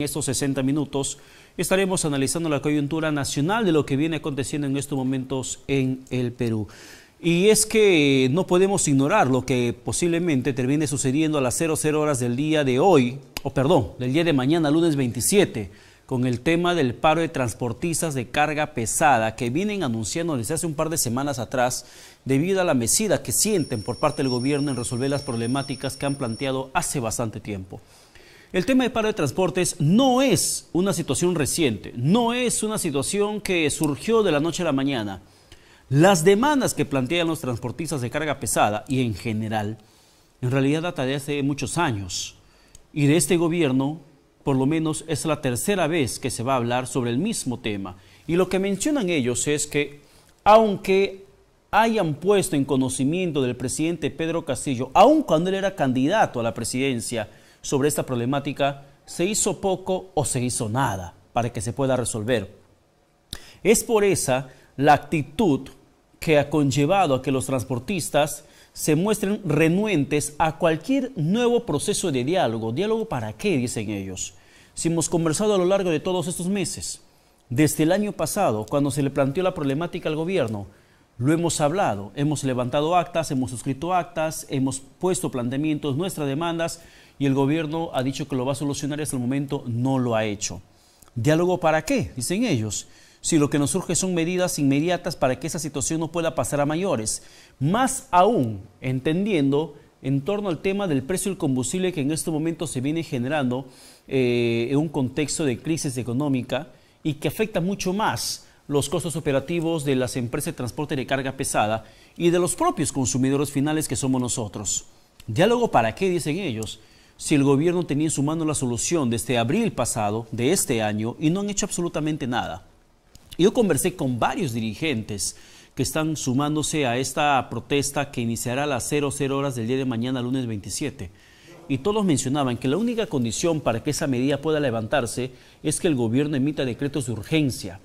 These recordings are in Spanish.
En estos 60 minutos estaremos analizando la coyuntura nacional de lo que viene aconteciendo en estos momentos en el Perú. Y es que no podemos ignorar lo que posiblemente termine sucediendo a las 00 horas del día de hoy, o perdón, del día de mañana, lunes 27, con el tema del paro de transportistas de carga pesada que vienen anunciando desde hace un par de semanas atrás debido a la mesida que sienten por parte del gobierno en resolver las problemáticas que han planteado hace bastante tiempo. El tema de paro de transportes no es una situación reciente, no es una situación que surgió de la noche a la mañana. Las demandas que plantean los transportistas de carga pesada y en general, en realidad data de hace muchos años. Y de este gobierno, por lo menos es la tercera vez que se va a hablar sobre el mismo tema. Y lo que mencionan ellos es que, aunque hayan puesto en conocimiento del presidente Pedro Castillo, aun cuando él era candidato a la presidencia, sobre esta problemática, se hizo poco o se hizo nada para que se pueda resolver. Es por esa la actitud que ha conllevado a que los transportistas se muestren renuentes a cualquier nuevo proceso de diálogo. ¿Diálogo para qué? Dicen ellos. Si hemos conversado a lo largo de todos estos meses, desde el año pasado, cuando se le planteó la problemática al gobierno, lo hemos hablado, hemos levantado actas, hemos suscrito actas, hemos puesto planteamientos, nuestras demandas y el gobierno ha dicho que lo va a solucionar y hasta el momento no lo ha hecho. ¿Diálogo para qué? Dicen ellos. Si lo que nos surge son medidas inmediatas para que esa situación no pueda pasar a mayores. Más aún, entendiendo en torno al tema del precio del combustible que en este momento se viene generando eh, en un contexto de crisis económica y que afecta mucho más los costos operativos de las empresas de transporte de carga pesada y de los propios consumidores finales que somos nosotros. ¿Diálogo para qué? Dicen ellos si el gobierno tenía en su mano la solución desde abril pasado de este año y no han hecho absolutamente nada. Yo conversé con varios dirigentes que están sumándose a esta protesta que iniciará a las 00 horas del día de mañana, lunes 27. Y todos mencionaban que la única condición para que esa medida pueda levantarse es que el gobierno emita decretos de urgencia,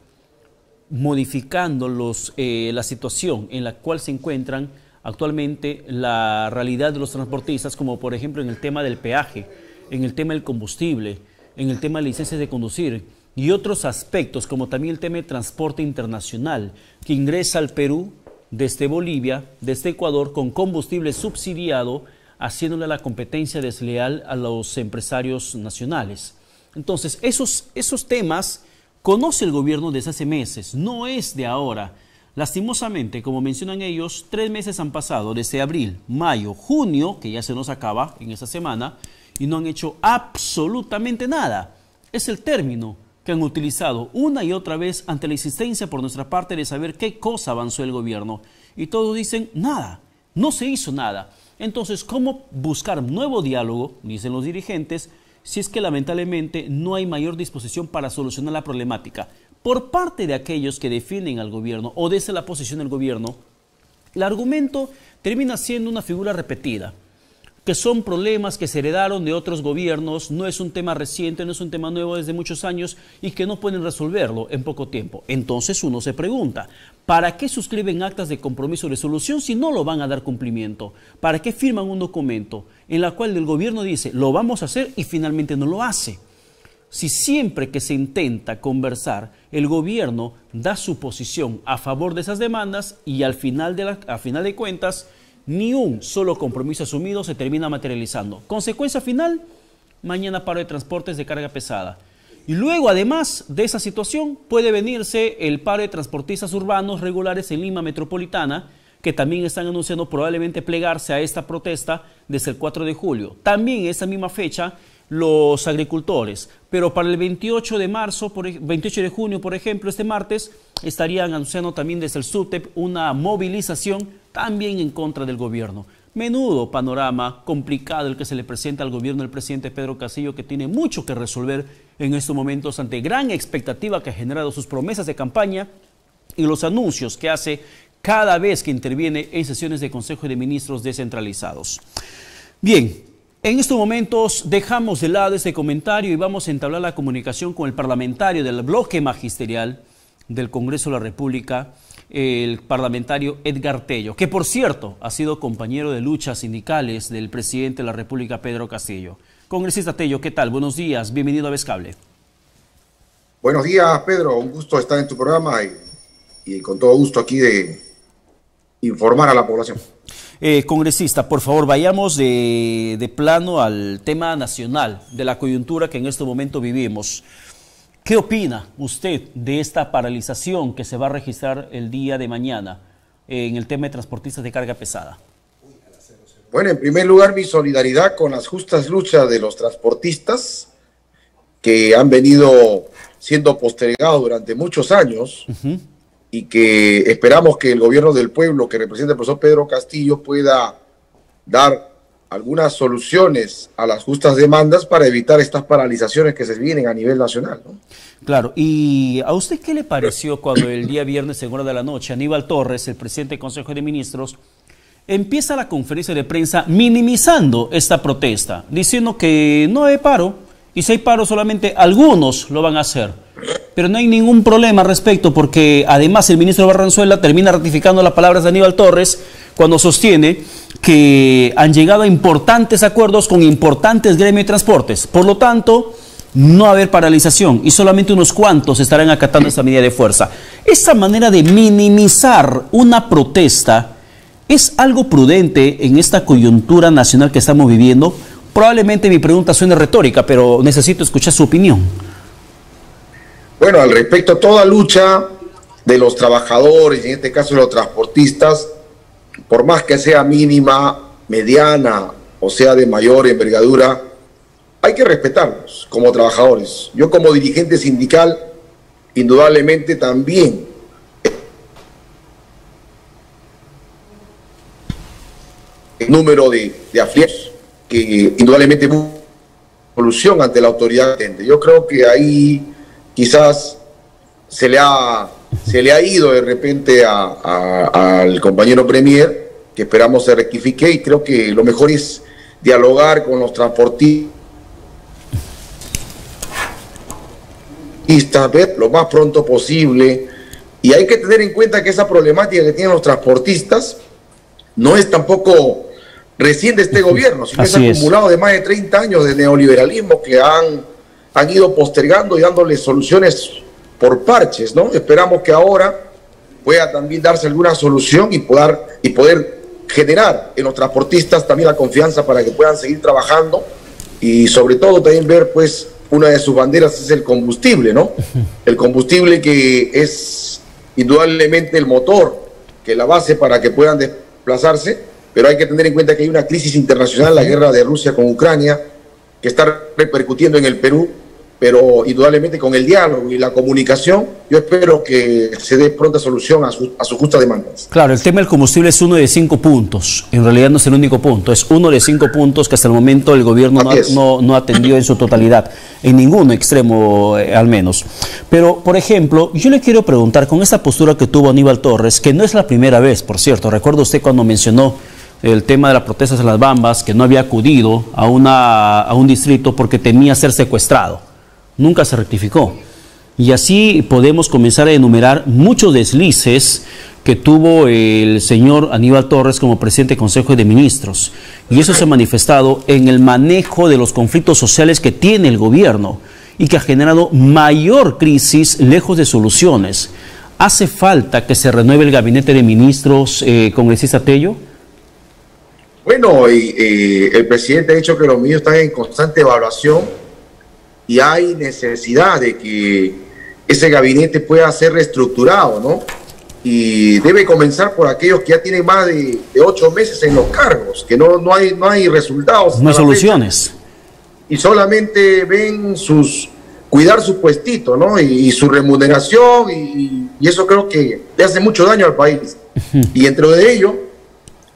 modificando los, eh, la situación en la cual se encuentran actualmente la realidad de los transportistas, como por ejemplo en el tema del peaje, en el tema del combustible, en el tema de licencias de conducir y otros aspectos, como también el tema de transporte internacional, que ingresa al Perú desde Bolivia, desde Ecuador, con combustible subsidiado, haciéndole la competencia desleal a los empresarios nacionales. Entonces, esos, esos temas conoce el gobierno desde hace meses, no es de ahora. Lastimosamente, como mencionan ellos, tres meses han pasado desde abril, mayo, junio, que ya se nos acaba en esta semana, y no han hecho absolutamente nada. Es el término que han utilizado una y otra vez ante la insistencia por nuestra parte de saber qué cosa avanzó el gobierno. Y todos dicen, nada, no se hizo nada. Entonces, ¿cómo buscar nuevo diálogo, dicen los dirigentes, si es que lamentablemente no hay mayor disposición para solucionar la problemática? Por parte de aquellos que defienden al gobierno o desde la posición del gobierno, el argumento termina siendo una figura repetida, que son problemas que se heredaron de otros gobiernos, no es un tema reciente, no es un tema nuevo desde muchos años y que no pueden resolverlo en poco tiempo. Entonces uno se pregunta, ¿para qué suscriben actas de compromiso de resolución si no lo van a dar cumplimiento? ¿Para qué firman un documento en la cual el gobierno dice, lo vamos a hacer y finalmente no lo hace? Si siempre que se intenta conversar, el gobierno da su posición a favor de esas demandas y al final de, a final de cuentas ni un solo compromiso asumido se termina materializando. Consecuencia final, mañana paro de transportes de carga pesada. Y luego, además de esa situación, puede venirse el paro de transportistas urbanos regulares en Lima Metropolitana, que también están anunciando probablemente plegarse a esta protesta desde el 4 de julio. También esa misma fecha los agricultores. Pero para el 28 de marzo, por, 28 de junio, por ejemplo, este martes, estarían anunciando también desde el SUTEP una movilización también en contra del gobierno. Menudo panorama complicado el que se le presenta al gobierno del presidente Pedro Castillo, que tiene mucho que resolver en estos momentos ante gran expectativa que ha generado sus promesas de campaña y los anuncios que hace cada vez que interviene en sesiones de Consejo de Ministros descentralizados. Bien, en estos momentos dejamos de lado este comentario y vamos a entablar la comunicación con el parlamentario del bloque magisterial del Congreso de la República, el parlamentario Edgar Tello, que por cierto ha sido compañero de luchas sindicales del presidente de la República, Pedro Castillo. Congresista Tello, ¿qué tal? Buenos días, bienvenido a Vescable. Buenos días, Pedro. Un gusto estar en tu programa y, con todo gusto aquí de informar a la población. Eh, congresista, por favor, vayamos de, de, plano al tema nacional, de la coyuntura que en este momento vivimos. ¿Qué opina usted de esta paralización que se va a registrar el día de mañana en el tema de transportistas de carga pesada? Bueno, en primer lugar, mi solidaridad con las justas luchas de los transportistas que han venido siendo postergados durante muchos años y que esperamos que el gobierno del pueblo que representa el profesor Pedro Castillo pueda dar algunas soluciones a las justas demandas para evitar estas paralizaciones que se vienen a nivel nacional. Claro, ¿y a usted qué le pareció cuando el día viernes, en de la noche, Aníbal Torres, el presidente del Consejo de Ministros, empieza la conferencia de prensa minimizando esta protesta, diciendo que no hay paro, y si hay solamente algunos lo van a hacer. Pero no hay ningún problema al respecto porque además el ministro Barranzuela termina ratificando las palabras de Aníbal Torres cuando sostiene que han llegado a importantes acuerdos con importantes gremios de transportes. Por lo tanto, no haber paralización y solamente unos cuantos estarán acatando esta medida de fuerza. Esta manera de minimizar una protesta es algo prudente en esta coyuntura nacional que estamos viviendo. Probablemente mi pregunta suene retórica, pero necesito escuchar su opinión. Bueno, al respecto, toda lucha de los trabajadores, en este caso de los transportistas, por más que sea mínima, mediana o sea de mayor envergadura, hay que respetarlos como trabajadores. Yo como dirigente sindical, indudablemente también el número de, de que indudablemente solución ante la autoridad. Yo creo que ahí quizás se le ha se le ha ido de repente al compañero Premier, que esperamos se rectifique, y creo que lo mejor es dialogar con los transportistas, ver lo más pronto posible. Y hay que tener en cuenta que esa problemática que tienen los transportistas no es tampoco recién de este gobierno, sino es acumulado de más de 30 años de neoliberalismo que han, han ido postergando y dándole soluciones por parches, ¿no? Esperamos que ahora pueda también darse alguna solución y poder, y poder generar en los transportistas también la confianza para que puedan seguir trabajando y sobre todo también ver pues una de sus banderas es el combustible, ¿no? El combustible que es indudablemente el motor, que es la base para que puedan desplazarse, pero hay que tener en cuenta que hay una crisis internacional, la guerra de Rusia con Ucrania, que está repercutiendo en el Perú pero indudablemente con el diálogo y la comunicación, yo espero que se dé pronta solución a, su, a sus justas demandas. Claro, el tema del combustible es uno de cinco puntos, en realidad no es el único punto, es uno de cinco puntos que hasta el momento el gobierno no, no, atendió en su totalidad, en ningún extremo eh, al menos. Pero, por ejemplo, yo le quiero preguntar, con esta postura que tuvo Aníbal Torres, que no es la primera vez, por cierto, recuerda usted cuando mencionó el tema de las protestas en las Bambas, que no había acudido a, una, a un distrito porque temía ser secuestrado nunca se rectificó. Y así podemos comenzar a enumerar muchos deslices que tuvo el señor Aníbal Torres como presidente del Consejo de Ministros. Y eso se ha manifestado en el manejo de los conflictos sociales que tiene el gobierno y que ha generado mayor crisis lejos de soluciones. ¿Hace falta que se renueve el gabinete de ministros, eh, congresista Tello? Bueno, y, eh, el presidente ha dicho que los ministros están en constante evaluación y hay necesidad de que ese gabinete pueda ser reestructurado, ¿no? Y debe comenzar por aquellos que ya tienen más de, ocho meses en los cargos, que no, no, hay, no hay resultados. No hay soluciones. y solamente ven sus cuidar su puestito, ¿no? Y, su remuneración, y, y, eso creo que le hace mucho daño al país. Y dentro de ello,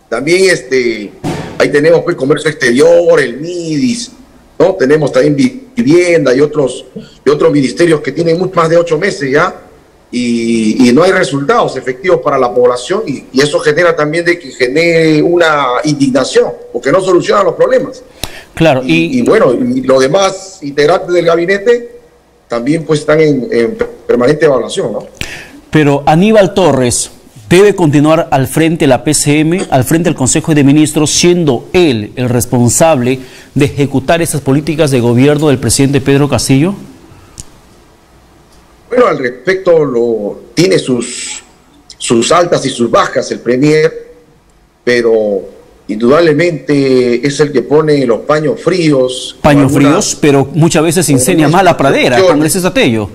también este, ahí tenemos pues comercio exterior, el MIDIS, ¿no? Tenemos también vivienda y otros, y otros ministerios que tienen mucho más de ocho meses ya y, no hay resultados efectivos para la población y, eso genera también de que genere una indignación porque no soluciona los problemas. Claro, y, bueno, y los demás integrantes del gabinete también pues están en, en permanente evaluación, ¿no? Pero Aníbal Torres, debe continuar al frente de la PCM, al frente del Consejo de Ministros, siendo él el responsable de ejecutar esas políticas de gobierno del presidente Pedro Castillo? Bueno, al respecto lo tiene sus, sus altas y sus bajas el Premier, pero indudablemente es el que pone los paños fríos. Paños fríos, pero muchas veces incendia más la pradera, Congreso Satello.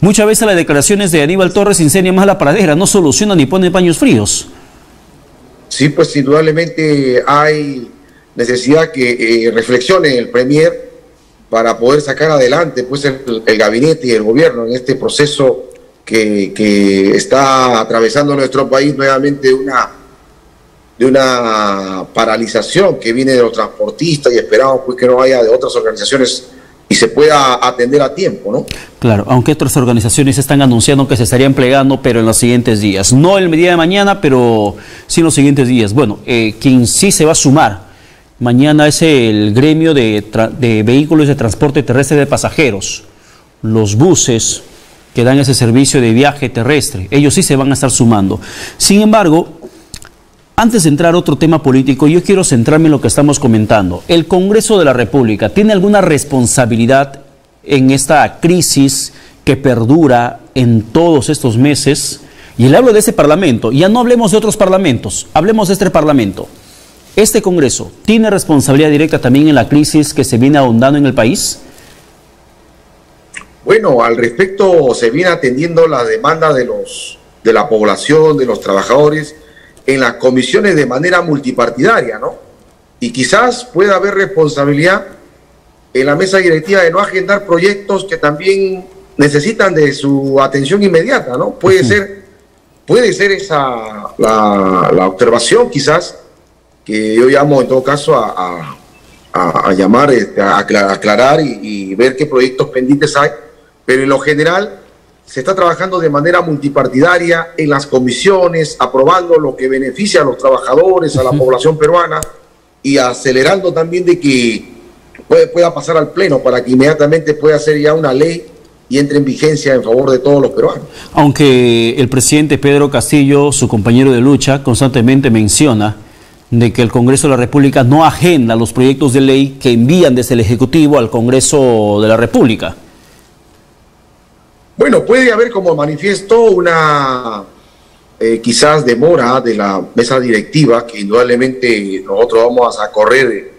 Muchas veces las declaraciones de Aníbal Torres incendian más la pradera, no solucionan ni ponen paños fríos. Sí, pues indudablemente hay necesidad que eh, reflexione el Premier para poder sacar adelante pues el, gabinete y el gobierno en este proceso que, está atravesando nuestro país nuevamente una de una paralización que viene de los transportistas y esperamos pues que no haya de otras organizaciones y se pueda atender a tiempo, ¿no? Claro, aunque otras organizaciones están anunciando que se estarían plegando, pero en los siguientes días. No el día de mañana, pero sí en los siguientes días. Bueno, eh, quien sí se va a sumar mañana es el gremio de, de vehículos de transporte terrestre de pasajeros, los buses que dan ese servicio de viaje terrestre. Ellos sí se van a estar sumando. Sin embargo, antes de entrar a otro tema político, yo quiero centrarme en lo que estamos comentando. ¿El Congreso de la República tiene alguna responsabilidad en esta crisis que perdura en todos estos meses? Y le hablo de ese Parlamento, ya no hablemos de otros parlamentos, hablemos de este Parlamento. ¿Este Congreso tiene responsabilidad directa también en la crisis que se viene ahondando en el país? Bueno, al respecto se viene atendiendo la demanda de los de la población, de los trabajadores en las comisiones de manera multipartidaria, ¿no? Y quizás pueda haber responsabilidad en la mesa directiva de no agendar proyectos que también necesitan de su atención inmediata, ¿no? Puede ser, puede ser esa la, observación quizás que yo llamo en todo caso a, llamar, este, a aclarar y ver qué proyectos pendientes hay, pero en lo general se está trabajando de manera multipartidaria en las comisiones, aprobando lo que beneficia a los trabajadores, a la población peruana y acelerando también de que pueda pasar al Pleno para que inmediatamente pueda ser ya una ley y entre en vigencia en favor de todos los peruanos. Aunque el presidente Pedro Castillo, su compañero de lucha, constantemente menciona de que el Congreso de la República no agenda los proyectos de ley que envían desde el Ejecutivo al Congreso de la República. Bueno, puede haber como manifiesto una eh, quizás demora de la mesa directiva, que indudablemente nosotros vamos a correr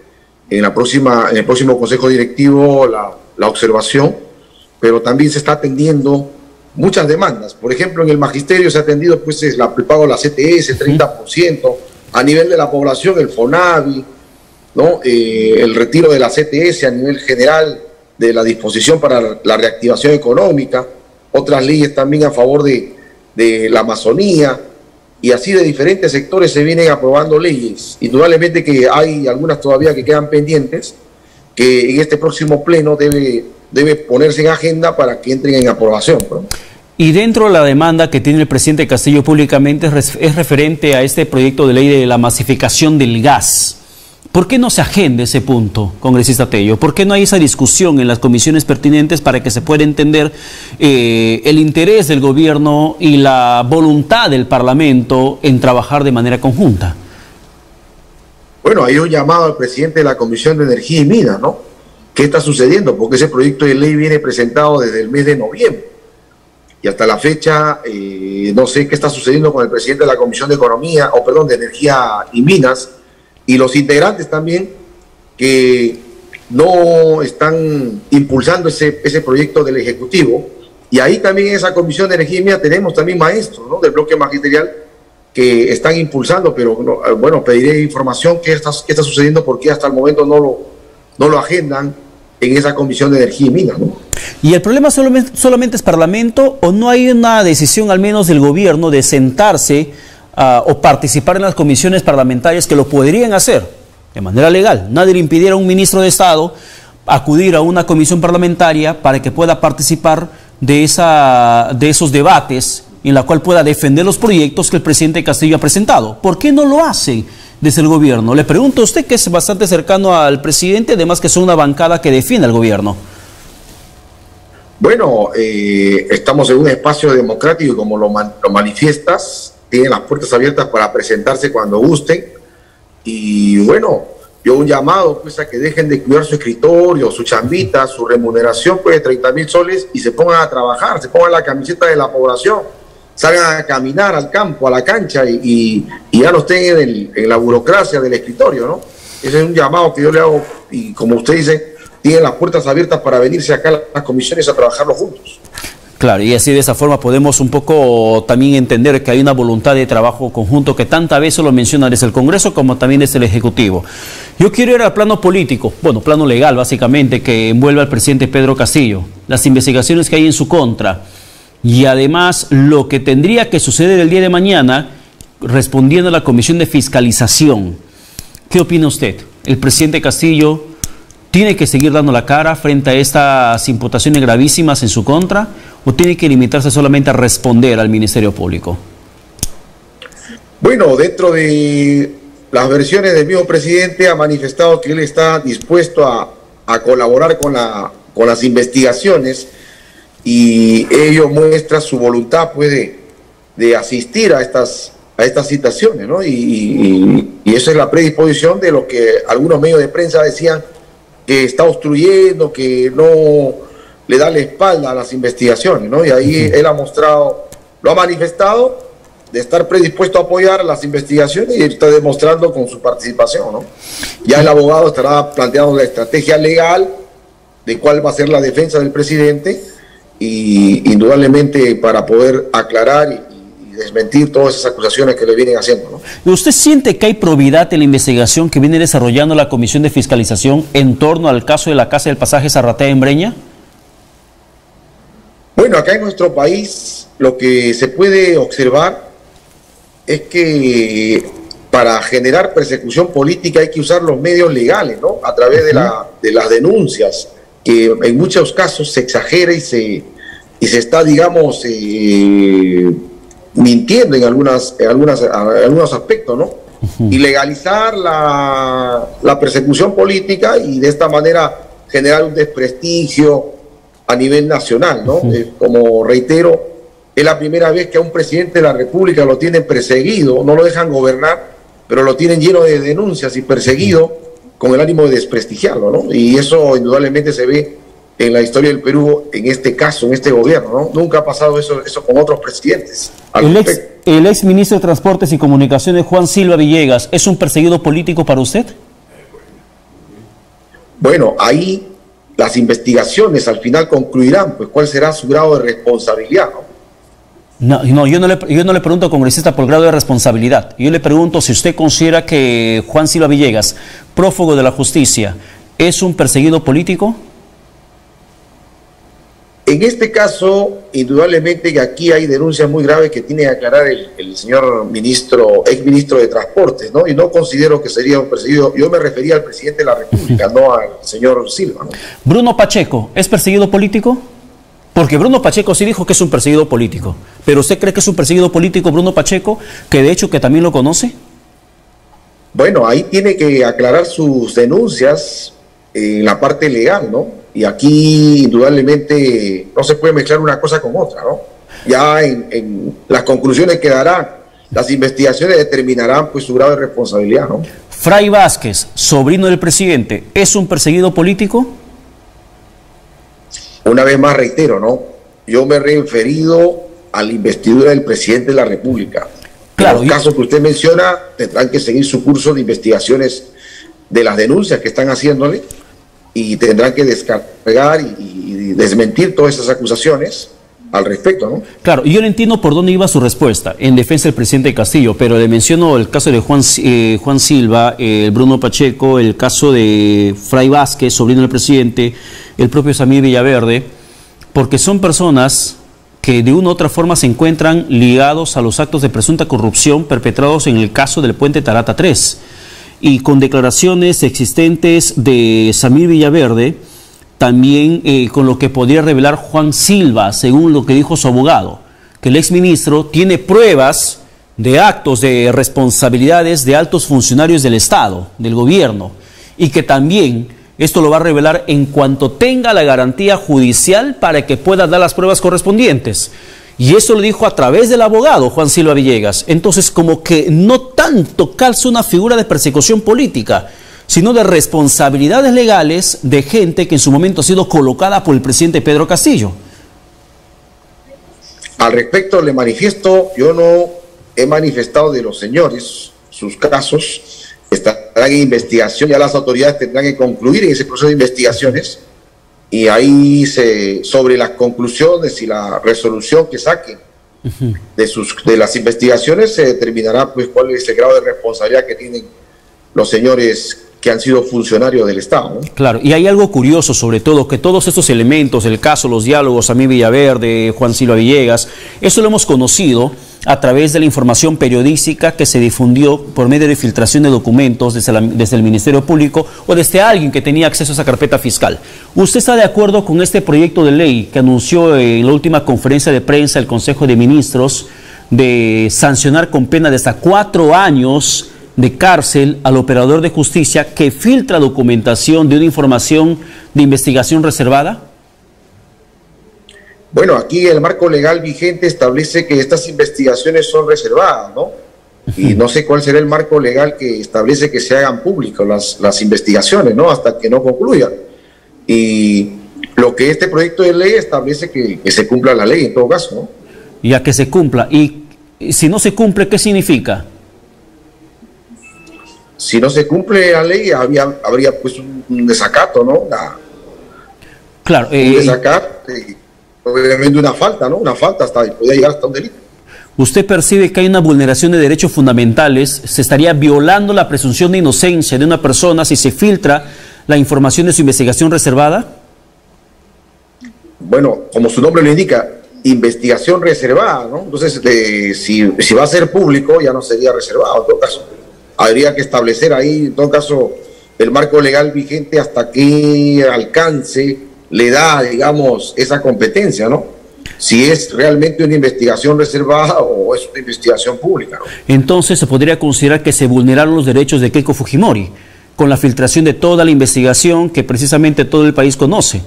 en, la próxima, en el próximo Consejo Directivo la, la observación, pero también se está atendiendo muchas demandas. Por ejemplo, en el magisterio se ha atendido pues, el pago de la CTS, 30%, a nivel de la población, el FONAVI, ¿no? Eh, el retiro de la CTS a nivel general de la disposición para la reactivación económica otras leyes también a favor de, la Amazonía, y así de diferentes sectores se vienen aprobando leyes. Indudablemente que hay algunas todavía que quedan pendientes, que en este próximo pleno debe, debe ponerse en agenda para que entren en aprobación. Y dentro de la demanda que tiene el presidente Castillo públicamente es referente a este proyecto de ley de la masificación del gas. ¿Por qué no se agenda ese punto, congresista Tello? ¿Por qué no hay esa discusión en las comisiones pertinentes para que se pueda entender eh, el interés del gobierno y la voluntad del Parlamento en trabajar de manera conjunta? Bueno, hay un llamado al presidente de la Comisión de Energía y Minas, ¿no? ¿Qué está sucediendo? Porque ese proyecto de ley viene presentado desde el mes de noviembre. Y hasta la fecha, eh, no sé qué está sucediendo con el presidente de la Comisión de Economía, o perdón, de Energía y Minas, y los integrantes también que no están impulsando ese, ese proyecto del Ejecutivo. Y ahí también en esa Comisión de Energía tenemos también maestros ¿no? del bloque magisterial que están impulsando, pero bueno, pediré información qué está, qué está sucediendo porque hasta el momento no lo, no lo agendan en esa Comisión de Energía y Minas. ¿Y el problema solamente, solamente es Parlamento o no hay una decisión al menos del gobierno de sentarse o participar en las comisiones parlamentarias que lo podrían hacer de manera legal. Nadie le impidiera a un ministro de Estado acudir a una comisión parlamentaria para que pueda participar de, esa, de esos debates en la cual pueda defender los proyectos que el presidente Castillo ha presentado. ¿Por qué no lo hacen desde el gobierno? Le pregunto a usted que es bastante cercano al presidente, además que son una bancada que defiende al gobierno. Bueno, eh, estamos en un espacio democrático como lo, lo manifiestas, tienen las puertas abiertas para presentarse cuando gusten. Y bueno, yo un llamado pues a que dejen de cuidar su escritorio, su chambita, su remuneración pues de 30 mil soles y se pongan a trabajar, se pongan la camiseta de la población, salgan a caminar al campo, a la cancha y, ya no estén en, la burocracia del escritorio, ¿no? Ese es un llamado que yo le hago y como usted dice, tienen las puertas abiertas para venirse acá a las comisiones a trabajarlo juntos. Claro, y así de esa forma podemos un poco también entender que hay una voluntad de trabajo conjunto que tantas veces lo menciona desde el Congreso como también desde el Ejecutivo. Yo quiero ir al plano político, bueno, plano legal básicamente, que envuelve al presidente Pedro Castillo, las investigaciones que hay en su contra y además lo que tendría que suceder el día de mañana respondiendo a la Comisión de Fiscalización. ¿Qué opina usted? ¿El presidente Castillo tiene que seguir dando la cara frente a estas imputaciones gravísimas en su contra o tiene que limitarse solamente a responder al Ministerio Público? Bueno, dentro de las versiones del mismo presidente ha manifestado que él está dispuesto a, colaborar con, la, con las investigaciones y ello muestra su voluntad pues, de, asistir a estas, a citaciones, ¿no? Y, y, esa es la predisposición de lo que algunos medios de prensa decían que está obstruyendo, que no le da la espalda a las investigaciones, ¿no? Y ahí él ha mostrado, lo ha manifestado de estar predispuesto a apoyar las investigaciones y está demostrando con su participación, ¿no? Ya el abogado estará planteando la estrategia legal de cuál va a ser la defensa del presidente y indudablemente para poder aclarar y, desmentir todas esas acusaciones que le vienen haciendo. ¿no? ¿Usted siente que hay probidad en la investigación que viene desarrollando la Comisión de Fiscalización en torno al caso de la Casa del Pasaje Zarratea en Breña? Bueno, acá en nuestro país lo que se puede observar es que para generar persecución política hay que usar los medios legales, ¿no? A través de, la, de las denuncias, que en muchos casos se exagera y se, y se está, digamos, eh, mintiendo en, algunas, en, algunas, algunos aspectos, ¿no? Y legalizar la, la persecución política y de esta manera generar un desprestigio, a nivel nacional, ¿no? Eh, como reitero, es la primera vez que a un presidente de la República lo tienen perseguido, no lo dejan gobernar, pero lo tienen lleno de denuncias y perseguido con el ánimo de desprestigiarlo, ¿no? Y eso indudablemente se ve en la historia del Perú, en este caso, en este gobierno, ¿no? Nunca ha pasado eso, eso con otros presidentes. El ex, el ex ministro de Transportes y Comunicaciones, Juan Silva Villegas, ¿es un perseguido político para usted? Bueno, ahí las investigaciones al final concluirán, pues cuál será su grado de responsabilidad. ¿no? No, yo, no le, yo no le pregunto, congresista, por grado de responsabilidad. Yo le pregunto si usted considera que Juan Silva Villegas, prófugo de la justicia, es un perseguido político. En este caso, indudablemente que aquí hay denuncias muy graves que tiene que aclarar el, señor ministro, ex ministro de Transportes, ¿no? Y no considero que sería un perseguido. Yo me refería al presidente de la República, no al señor Silva. Bruno Pacheco, ¿es perseguido político? Porque Bruno Pacheco sí dijo que es un perseguido político. ¿Pero usted cree que es un perseguido político Bruno Pacheco, que de hecho que también lo conoce? Bueno, ahí tiene que aclarar sus denuncias en la parte legal, ¿no? Y aquí indudablemente no se puede mezclar una cosa con otra, ¿no? Ya en, las conclusiones que darán, las investigaciones determinarán pues su grado de responsabilidad, ¿no? Fray Vázquez, sobrino del presidente, ¿es un perseguido político? Una vez más reitero, ¿no? Yo me he referido a la investidura del presidente de la República. Claro, los casos que usted menciona tendrán que seguir su curso de investigaciones de las denuncias que están haciéndole y tendrán que descargar y, desmentir todas esas acusaciones al respecto, ¿no? Claro, yo no entiendo por dónde iba su respuesta en defensa del presidente Castillo, pero le menciono el caso de Juan, eh, Juan Silva, el Bruno Pacheco, el caso de Fray Vázquez, sobrino del presidente, el propio Samir Villaverde, porque son personas que de una u otra forma se encuentran ligados a los actos de presunta corrupción perpetrados en el caso del puente Tarata 3 y con declaraciones existentes de Samir Villaverde, también eh, con lo que podría revelar Juan Silva, según lo que dijo su abogado, que el exministro tiene pruebas de actos de responsabilidades de altos funcionarios del Estado, del gobierno, y que también esto lo va a revelar en cuanto tenga la garantía judicial para que pueda dar las pruebas correspondientes. Y eso lo dijo a través del abogado Juan Silva Villegas. Entonces, como que no tanto calza una figura de persecución política, sino de responsabilidades legales de gente que en su momento ha sido colocada por el presidente Pedro Castillo. Al respecto, le manifiesto, yo no he manifestado de los señores sus casos, estarán en investigación, ya las autoridades tendrán que concluir en ese proceso de investigaciones y ahí se, sobre las conclusiones y la resolución que saquen de, sus, de las investigaciones se determinará pues cuál es el grado de responsabilidad que tienen los señores que han sido funcionarios del Estado. Claro, y hay algo curioso sobre todo, que todos estos elementos, el caso, los diálogos, a mí Villaverde, Juan Silva Villegas, eso lo hemos conocido a través de la información periodística que se difundió por medio de filtración de documentos desde, desde, el Ministerio Público o desde alguien que tenía acceso a esa carpeta fiscal. ¿Usted está de acuerdo con este proyecto de ley que anunció en la última conferencia de prensa el Consejo de Ministros de sancionar con pena de hasta cuatro años de cárcel al operador de justicia que filtra documentación de una información de investigación reservada? Bueno, aquí el marco legal vigente establece que estas investigaciones son reservadas, ¿no? Y no sé cuál será el marco legal que establece que se hagan públicas las, las investigaciones, ¿no? Hasta que no concluyan. Y lo que este proyecto de ley establece que, que se cumpla la ley en todo caso, ¿no? Y a que se cumpla. Y si no se cumple, ¿qué significa? Si no se cumple la ley, había, habría pues un, desacato, ¿no? claro. un eh, desacato obviamente una falta, ¿no? Una falta hasta podría llegar hasta un delito. ¿Usted percibe que hay una vulneración de derechos fundamentales? ¿Se estaría violando la presunción de inocencia de una persona si se filtra la información de su investigación reservada? Bueno, como su nombre lo indica, investigación reservada, ¿no? Entonces, si, si, va a ser público, ya no sería reservado, en todo caso. Habría que establecer ahí, en todo caso, el marco legal vigente hasta qué alcance le da, digamos, esa competencia, ¿no? Si es realmente una investigación reservada o es una investigación pública. Entonces se podría considerar que se vulneraron los derechos de Keiko Fujimori con la filtración de toda la investigación que precisamente todo el país conoce.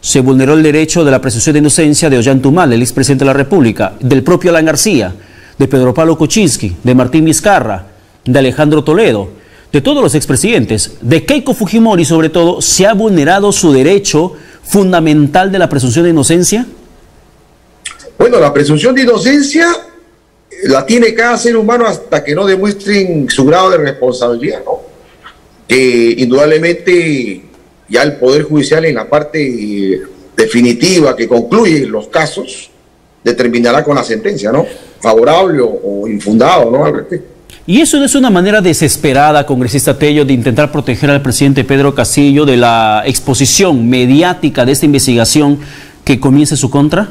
Se vulneró el derecho de la presunción de inocencia de Ollantumal, el expresidente de la República, del propio Alan García, de Pedro Pablo Kuczynski, de Martín Vizcarra, de Alejandro Toledo, de todos los expresidentes, de Keiko Fujimori sobre todo, se ha vulnerado su derecho fundamental de la presunción de inocencia? Bueno, la presunción de inocencia la tiene cada ser humano hasta que no demuestren su grado de responsabilidad, ¿no? Que indudablemente ya el Poder Judicial en la parte definitiva que concluye los casos determinará con la sentencia, ¿no? Favorable o, infundado, ¿no? Al respecto. Y eso no es una manera desesperada, congresista Tello, de intentar proteger al presidente Pedro Castillo de la exposición mediática de esta investigación que comience su contra.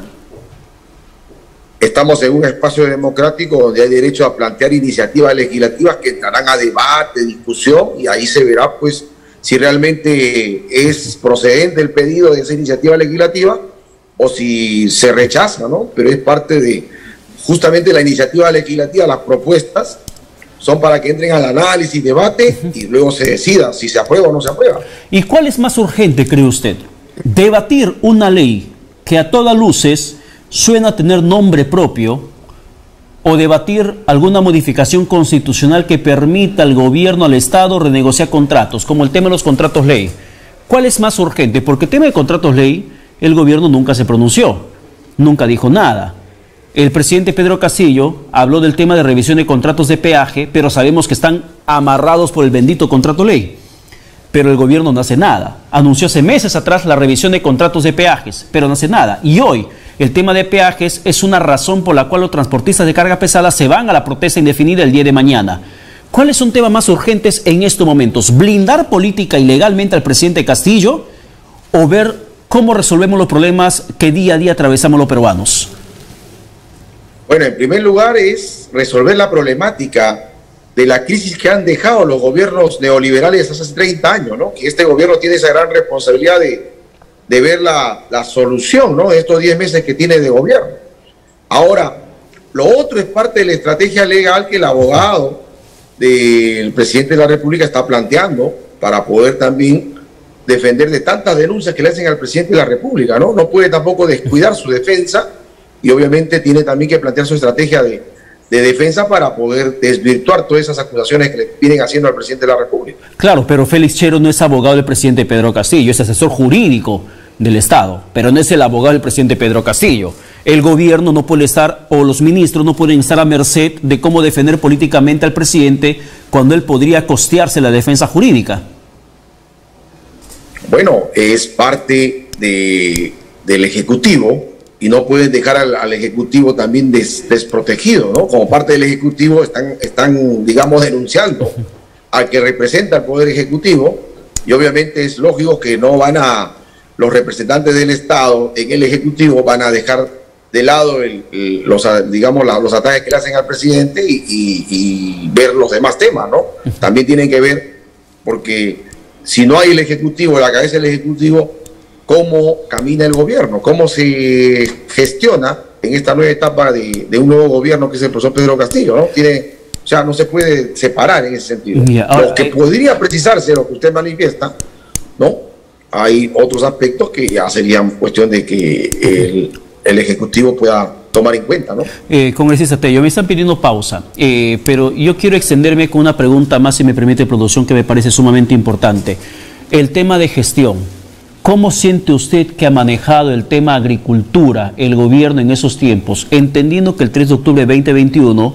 Estamos en un espacio democrático donde hay derecho a plantear iniciativas legislativas que entrarán a debate, discusión, y ahí se verá pues si realmente es procedente el pedido de esa iniciativa legislativa o si se rechaza, ¿no? Pero es parte de justamente la iniciativa legislativa, las propuestas son para que entren al análisis, debate y luego se decida si se aprueba o no se aprueba. ¿Y cuál es más urgente, cree usted? ¿Debatir una ley que a todas luces suena tener nombre propio o debatir alguna modificación constitucional que permita al gobierno, al Estado, renegociar contratos, como el tema de los contratos ley? ¿Cuál es más urgente? Porque el tema de contratos ley, el gobierno nunca se pronunció, nunca dijo nada. El presidente Pedro Castillo habló del tema de revisión de contratos de peaje, pero sabemos que están amarrados por el bendito contrato ley. Pero el gobierno no hace nada. Anunció hace meses atrás la revisión de contratos de peajes, pero no hace nada. Y hoy el tema de peajes es una razón por la cual los transportistas de carga pesada se van a la protesta indefinida el día de mañana. ¿Cuáles son temas más urgentes en estos momentos? ¿Blindar política y legalmente al presidente Castillo o ver cómo resolvemos los problemas que día a día atravesamos los peruanos? Bueno, en primer lugar es resolver la problemática de la crisis que han dejado los gobiernos neoliberales hace 30 años, ¿no? Que este gobierno tiene esa gran responsabilidad de, ver la, la, solución, ¿no? De estos 10 meses que tiene de gobierno. Ahora, lo otro es parte de la estrategia legal que el abogado del presidente de la República está planteando para poder también defender de tantas denuncias que le hacen al presidente de la República, ¿no? No puede tampoco descuidar su defensa y obviamente tiene también que plantear su estrategia de, de defensa para poder desvirtuar todas esas acusaciones que le vienen haciendo al presidente de la República. Claro, pero Félix Chero no es abogado del presidente Pedro Castillo, es asesor jurídico del Estado, pero no es el abogado del presidente Pedro Castillo. El gobierno no puede estar, o los ministros no pueden estar a merced de cómo defender políticamente al presidente cuando él podría costearse la defensa jurídica. Bueno, es parte de, del Ejecutivo y no pueden dejar al, Ejecutivo también desprotegido, ¿no? Como parte del Ejecutivo están, están, digamos, denunciando al que representa el Poder Ejecutivo y obviamente es lógico que no van a, los representantes del Estado en el Ejecutivo van a dejar de lado los, digamos, los ataques que le hacen al presidente y, ver los demás temas, ¿no? También tienen que ver, porque si no hay el Ejecutivo, la cabeza del Ejecutivo, cómo camina el gobierno, cómo se gestiona en esta nueva etapa de, un nuevo gobierno que es el profesor Pedro Castillo, ¿no? Tiene, o sea, no se puede separar en ese sentido. lo que podría precisarse, lo que usted manifiesta, ¿no? Hay otros aspectos que ya serían cuestión de que el, Ejecutivo pueda tomar en cuenta, ¿no? Eh, congresista Tello, me están pidiendo pausa, eh, pero yo quiero extenderme con una pregunta más, si me permite, producción, que me parece sumamente importante. El tema de gestión. ¿Cómo siente usted que ha manejado el tema agricultura el gobierno en esos tiempos, entendiendo que el 3 de octubre de 2021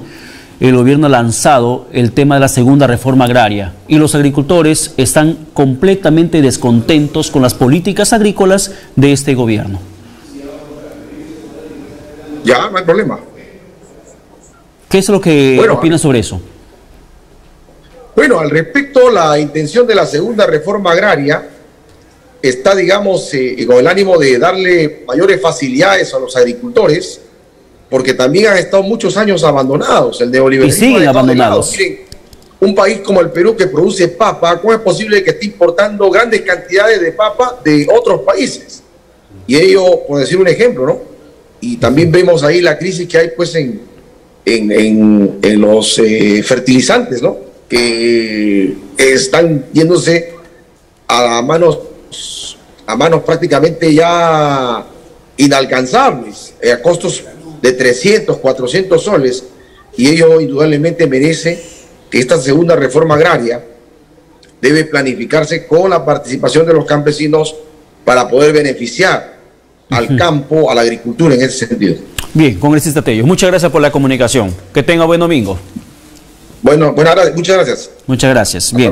el gobierno ha lanzado el tema de la segunda reforma agraria y los agricultores están completamente descontentos con las políticas agrícolas de este gobierno? Ya, no hay problema. ¿Qué es lo que opina sobre eso? Bueno, al respecto, la intención de la segunda reforma agraria está, digamos, eh, con el ánimo de darle mayores facilidades a los agricultores, porque también han estado muchos años abandonados. El neoliberalismo. Y siguen abandonados. un país como el Perú que produce papa, ¿cómo es posible que esté importando grandes cantidades de papa de otros países? Y ello, por decir un ejemplo, ¿no? Y también vemos ahí la crisis que hay, pues, en, en, en, los eh, fertilizantes, ¿no? Que están yéndose a manos a manos prácticamente ya inalcanzables, eh, a costos de 300, 400 soles, y ello indudablemente merece que esta segunda reforma agraria debe planificarse con la participación de los campesinos para poder beneficiar al campo, a la agricultura en ese sentido. Bien, congresista Tello, muchas gracias por la comunicación. Que tenga buen domingo. Bueno, buenas, muchas gracias. Muchas gracias. Bien.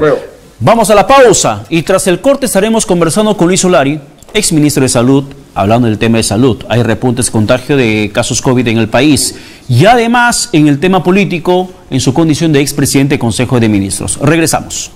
Vamos a la pausa y tras el corte estaremos conversando con Luis Solari, ex ministro de Salud, hablando del tema de salud. Hay repuntes de contagio de casos COVID en el país y además en el tema político en su condición de expresidente del Consejo de Ministros. Regresamos.